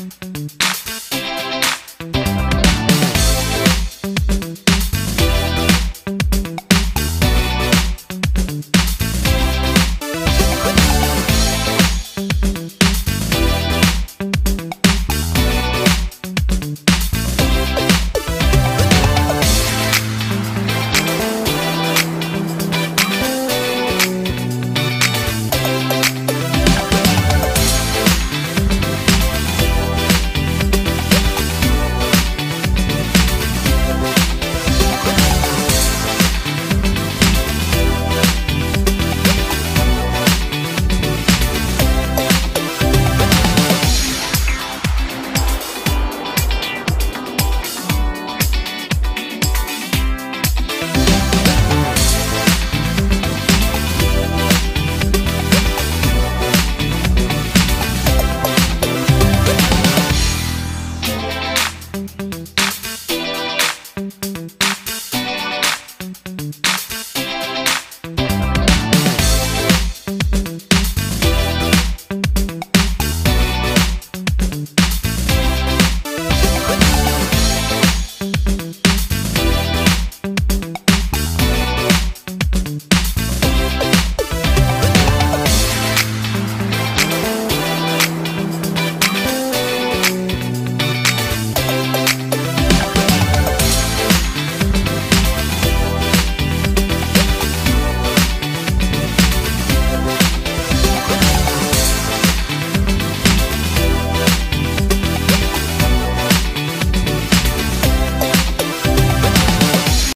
Música